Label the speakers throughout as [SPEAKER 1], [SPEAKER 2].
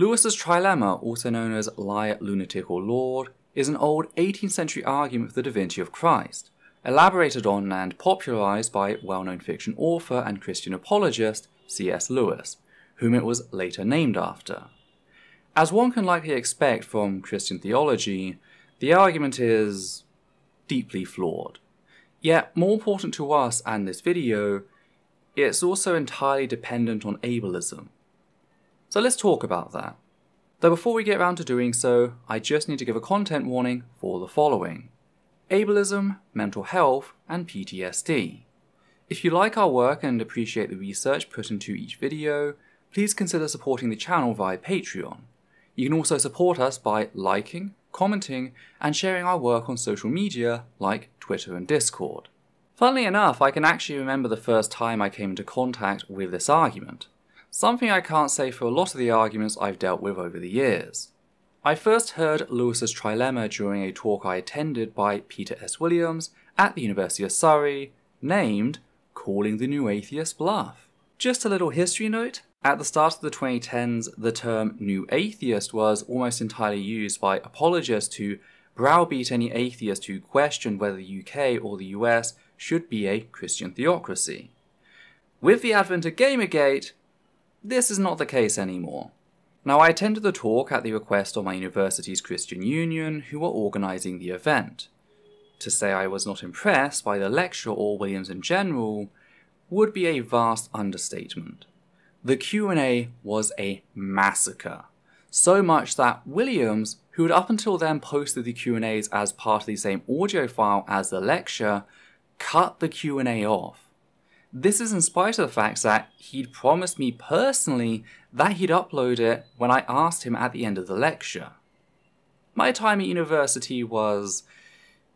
[SPEAKER 1] Lewis's trilemma, also known as liar, lunatic, or Lord, is an old 18th century argument for the divinity of Christ, elaborated on and popularized by well known fiction author and Christian apologist C.S. Lewis, whom it was later named after. As one can likely expect from Christian theology, the argument is deeply flawed. Yet, more important to us and this video, it's also entirely dependent on ableism. So let's talk about that. Though before we get around to doing so, I just need to give a content warning for the following. Ableism, mental health, and PTSD. If you like our work and appreciate the research put into each video, please consider supporting the channel via Patreon. You can also support us by liking, commenting, and sharing our work on social media like Twitter and Discord. Funnily enough, I can actually remember the first time I came into contact with this argument, something I can't say for a lot of the arguments I've dealt with over the years. I first heard Lewis's trilemma during a talk I attended by Peter S. Williams at the University of Surrey, named Calling the New Atheist Bluff. Just a little history note at the start of the 2010s, the term New Atheist was almost entirely used by apologists to browbeat any atheist who questioned whether the UK or the US should be a Christian theocracy. With the advent of Gamergate, this is not the case anymore. Now, I attended the talk at the request of my university's Christian Union, who were organising the event. To say I was not impressed by the lecture or Williams in general would be a vast understatement. The Q&A was a massacre. So much that Williams, who had up until then posted the Q&As as part of the same audio file as the lecture, cut the Q&A off. This is in spite of the fact that he'd promised me personally that he'd upload it when I asked him at the end of the lecture. My time at university was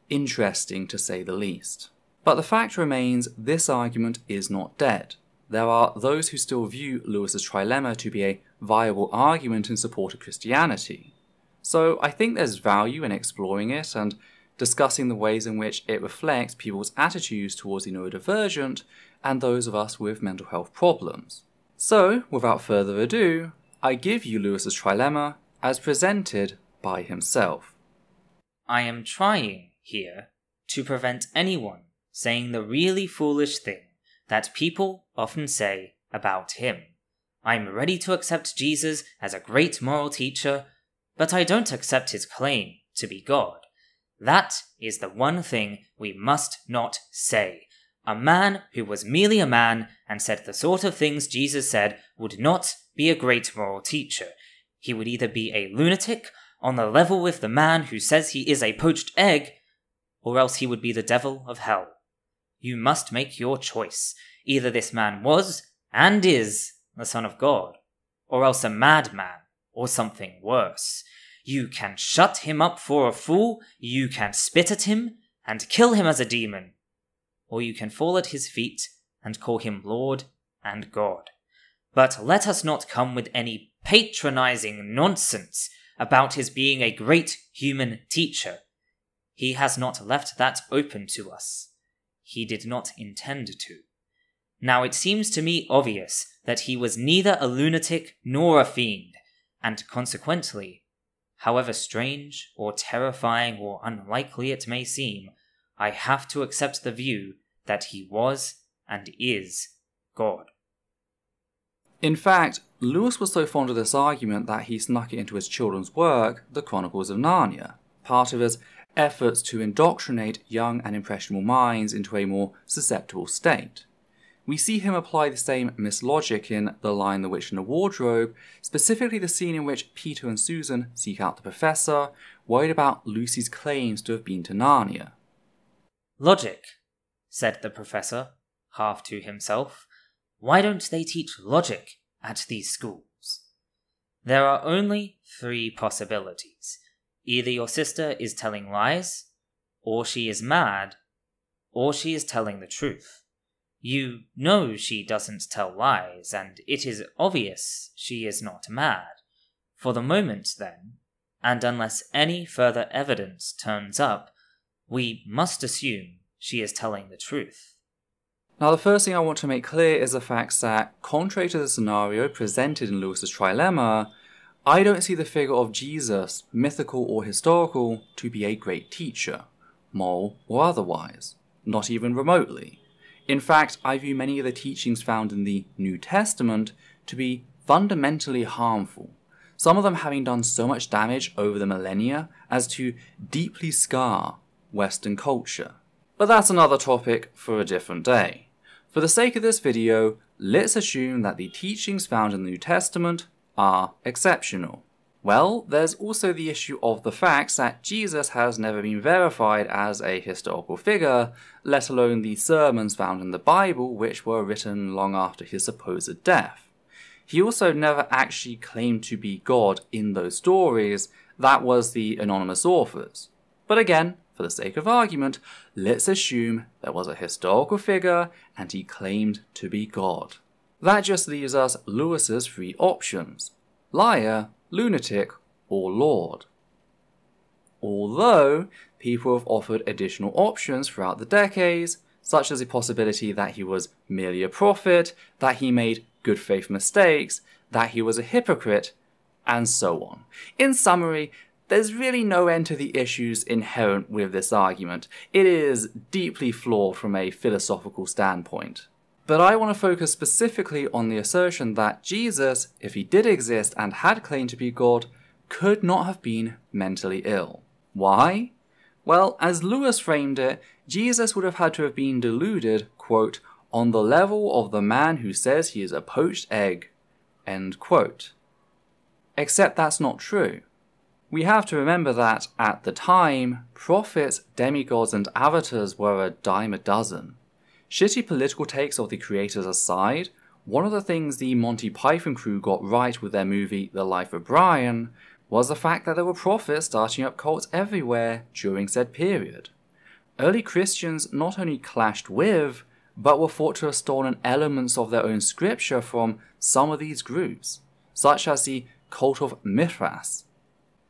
[SPEAKER 1] interesting to say the least. But the fact remains this argument is not dead. There are those who still view Lewis's trilemma to be a viable argument in support of Christianity. So I think there's value in exploring it and discussing the ways in which it reflects people's attitudes towards the neurodivergent and those of us with mental health problems. So, without further ado, I give you Lewis's trilemma as presented by himself.
[SPEAKER 2] I am trying here to prevent anyone saying the really foolish thing that people often say about him. I'm ready to accept Jesus as a great moral teacher, but I don't accept his claim to be God. That is the one thing we must not say. A man who was merely a man and said the sort of things Jesus said would not be a great moral teacher. He would either be a lunatic on the level with the man who says he is a poached egg, or else he would be the devil of hell. You must make your choice. Either this man was and is the Son of God, or else a madman, or something worse. You can shut him up for a fool, you can spit at him, and kill him as a demon, or you can fall at his feet and call him Lord and God. But let us not come with any patronizing nonsense about his being a great human teacher. He has not left that open to us. He did not intend to. Now it seems to me obvious that he was neither a lunatic nor a fiend, and consequently, however strange or terrifying or unlikely it may seem, I have to accept the view that he was and is God.
[SPEAKER 1] In fact, Lewis was so fond of this argument that he snuck it into his children's work, The Chronicles of Narnia, part of his efforts to indoctrinate young and impressionable minds into a more susceptible state. We see him apply the same mislogic in The Lion, the Witch, and the Wardrobe, specifically the scene in which Peter and Susan seek out the professor, worried about Lucy's claims to have been to Narnia.
[SPEAKER 2] Logic, said the professor, half to himself. Why don't they teach logic at these schools? There are only three possibilities. Either your sister is telling lies, or she is mad, or she is telling the truth. You know she doesn't tell lies, and it is obvious she is not mad. For the moment, then, and unless any further evidence turns up, we must assume she is telling the truth.
[SPEAKER 1] Now, the first thing I want to make clear is the fact that, contrary to the scenario presented in Lewis's trilemma, I don't see the figure of Jesus, mythical or historical, to be a great teacher, moral or otherwise, not even remotely. In fact, I view many of the teachings found in the New Testament to be fundamentally harmful, some of them having done so much damage over the millennia as to deeply scar Western culture. But that's another topic for a different day. For the sake of this video, let's assume that the teachings found in the New Testament are exceptional. Well, there's also the issue of the fact that Jesus has never been verified as a historical figure, let alone the sermons found in the Bible, which were written long after his supposed death. He also never actually claimed to be God in those stories, that was the anonymous authors. But again, for the sake of argument, let's assume there was a historical figure and he claimed to be God. That just leaves us Lewis's three options liar, lunatic, or Lord. Although people have offered additional options throughout the decades, such as the possibility that he was merely a prophet, that he made good faith mistakes, that he was a hypocrite, and so on. In summary, there's really no end to the issues inherent with this argument. It is deeply flawed from a philosophical standpoint. But I want to focus specifically on the assertion that Jesus, if he did exist and had claimed to be God, could not have been mentally ill. Why? Well, as Lewis framed it, Jesus would have had to have been deluded, quote, on the level of the man who says he is a poached egg, end quote. Except that's not true. We have to remember that, at the time, prophets, demigods, and avatars were a dime a dozen. Shitty political takes of the creators aside, one of the things the Monty Python crew got right with their movie The Life of Brian was the fact that there were prophets starting up cults everywhere during said period. Early Christians not only clashed with, but were thought to have stolen elements of their own scripture from some of these groups, such as the cult of Mithras.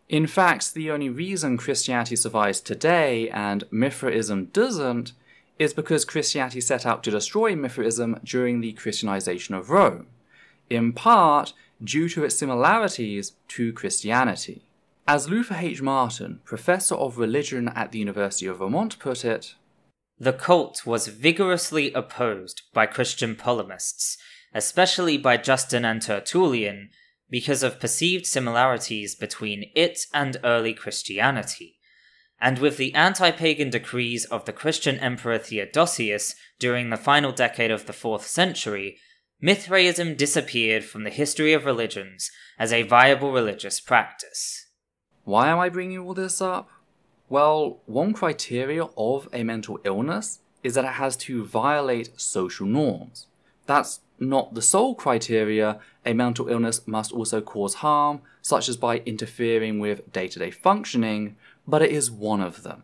[SPEAKER 1] In fact, the only reason Christianity survives today and Mithraism doesn't is because Christianity set out to destroy Mithraism during the Christianization of Rome, in part due to its similarities to Christianity. As Luther H. Martin, professor of religion at the University of Vermont, put it,
[SPEAKER 2] the cult was vigorously opposed by Christian polemists, especially by Justin and Tertullian, because of perceived similarities between it and early Christianity and with the anti pagan decrees of the Christian Emperor Theodosius during the final decade of the 4th century, Mithraism disappeared from the history of religions as a viable religious practice.
[SPEAKER 1] Why am I bringing all this up? Well, one criteria of a mental illness is that it has to violate social norms. That's not the sole criteria. A mental illness must also cause harm, such as by interfering with day to day functioning, but it is one of them.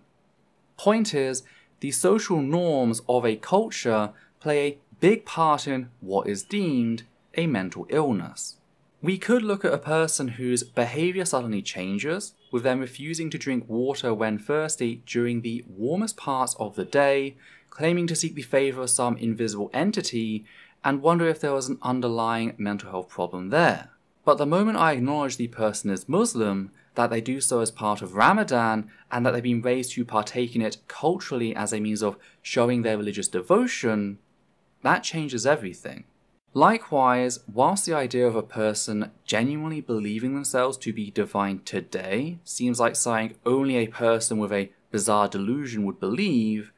[SPEAKER 1] Point is, the social norms of a culture play a big part in what is deemed a mental illness. We could look at a person whose behavior suddenly changes, with them refusing to drink water when thirsty during the warmest parts of the day, claiming to seek the favor of some invisible entity, and wonder if there was an underlying mental health problem there. But the moment I acknowledge the person is Muslim, that they do so as part of Ramadan and that they've been raised to partake in it culturally as a means of showing their religious devotion, that changes everything. Likewise, whilst the idea of a person genuinely believing themselves to be divine today seems like something only a person with a bizarre delusion would believe,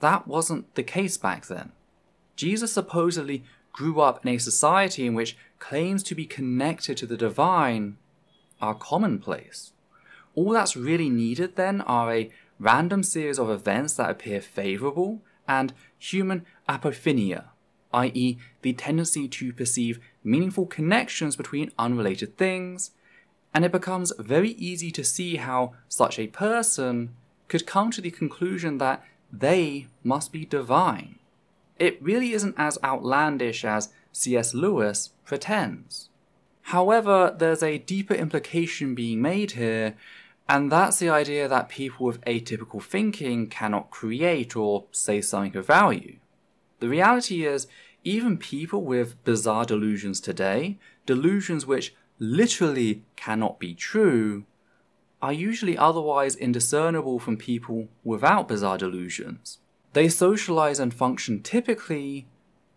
[SPEAKER 1] that wasn't the case back then. Jesus supposedly grew up in a society in which claims to be connected to the divine are commonplace. All that's really needed then are a random series of events that appear favorable and human apophenia, i.e., the tendency to perceive meaningful connections between unrelated things, and it becomes very easy to see how such a person could come to the conclusion that they must be divine. It really isn't as outlandish as C.S. Lewis pretends. However, there's a deeper implication being made here, and that's the idea that people with atypical thinking cannot create or say something of value. The reality is, even people with bizarre delusions today, delusions which literally cannot be true are usually otherwise indiscernible from people without bizarre delusions. They socialize and function typically,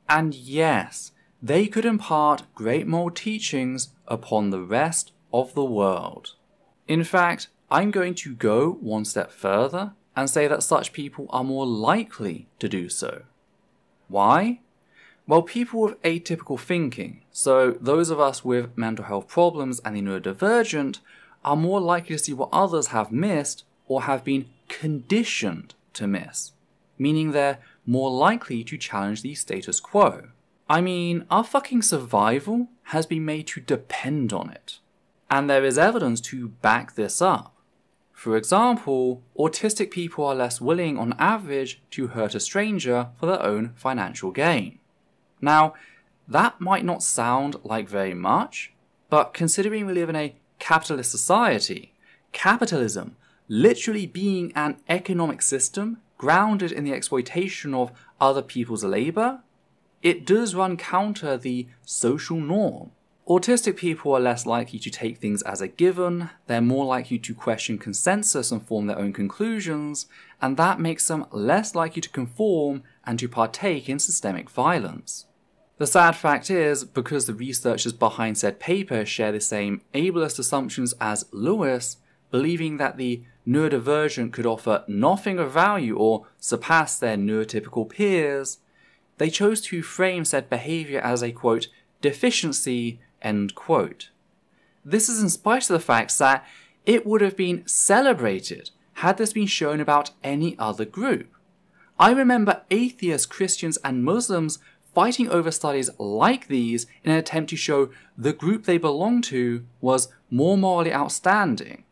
[SPEAKER 1] and yes, they could impart great moral teachings upon the rest of the world. In fact, I'm going to go one step further and say that such people are more likely to do so. Why? Well, people with atypical thinking, so those of us with mental health problems and the neurodivergent, are more likely to see what others have missed or have been conditioned to miss, meaning they're more likely to challenge the status quo. I mean, our fucking survival has been made to depend on it. And there is evidence to back this up. For example, autistic people are less willing on average to hurt a stranger for their own financial gain. Now, that might not sound like very much, but considering we live in a capitalist society, capitalism literally being an economic system grounded in the exploitation of other people's labor, it does run counter the social norm. Autistic people are less likely to take things as a given, they're more likely to question consensus and form their own conclusions, and that makes them less likely to conform and to partake in systemic violence. The sad fact is, because the researchers behind said paper share the same ableist assumptions as Lewis, believing that the neurodivergent could offer nothing of value or surpass their neurotypical peers, they chose to frame said behavior as a quote, deficiency, end quote. This is in spite of the fact that it would have been celebrated had this been shown about any other group. I remember atheists, Christians, and Muslims fighting over studies like these in an attempt to show the group they belonged to was more morally outstanding.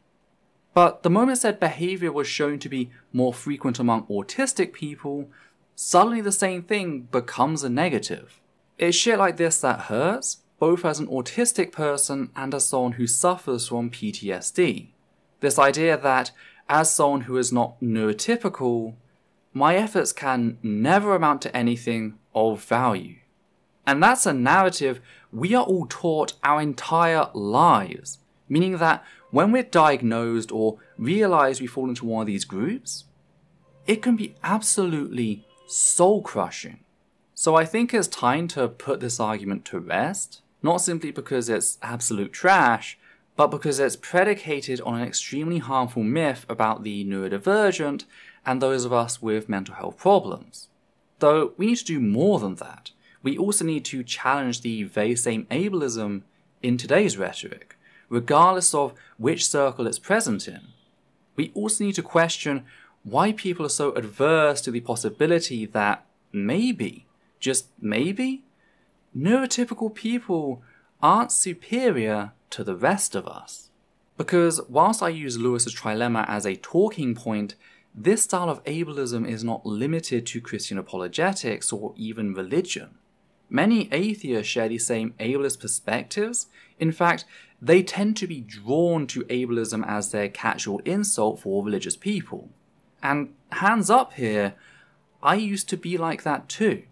[SPEAKER 1] But the moment said behavior was shown to be more frequent among autistic people, suddenly the same thing becomes a negative. It's shit like this that hurts, both as an autistic person and as someone who suffers from PTSD. This idea that, as someone who is not neurotypical, my efforts can never amount to anything of value. And that's a narrative we are all taught our entire lives, meaning that when we're diagnosed or realize we fall into one of these groups, it can be absolutely soul crushing. So I think it's time to put this argument to rest, not simply because it's absolute trash, but because it's predicated on an extremely harmful myth about the neurodivergent and those of us with mental health problems. Though we need to do more than that. We also need to challenge the very same ableism in today's rhetoric, regardless of which circle it's present in. We also need to question why people are so adverse to the possibility that maybe, just maybe, neurotypical people aren't superior to the rest of us. Because whilst I use Lewis's trilemma as a talking point, this style of ableism is not limited to Christian apologetics or even religion. Many atheists share the same ableist perspectives. In fact, they tend to be drawn to ableism as their casual insult for religious people. And hands up here, I used to be like that too.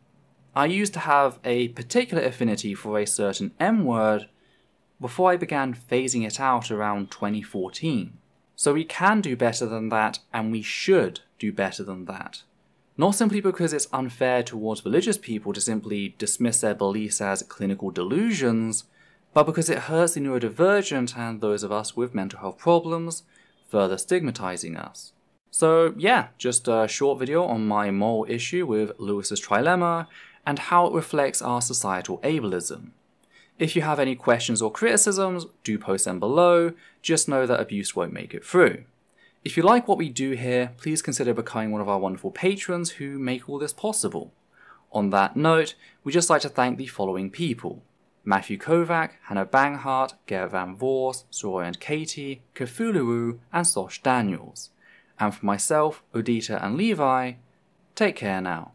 [SPEAKER 1] I used to have a particular affinity for a certain M word before I began phasing it out around 2014. So we can do better than that, and we should do better than that. Not simply because it's unfair towards religious people to simply dismiss their beliefs as clinical delusions, but because it hurts the neurodivergent and those of us with mental health problems, further stigmatizing us. So, yeah, just a short video on my moral issue with Lewis's trilemma and how it reflects our societal ableism. If you have any questions or criticisms, do post them below. Just know that abuse won't make it through. If you like what we do here, please consider becoming one of our wonderful patrons who make all this possible. On that note, we'd just like to thank the following people. Matthew Kovac, Hannah Banghart, Gerrit Van Vors, Zoe and Katie, Cthulhu, and Sosh Daniels. And for myself, Odita and Levi, take care now.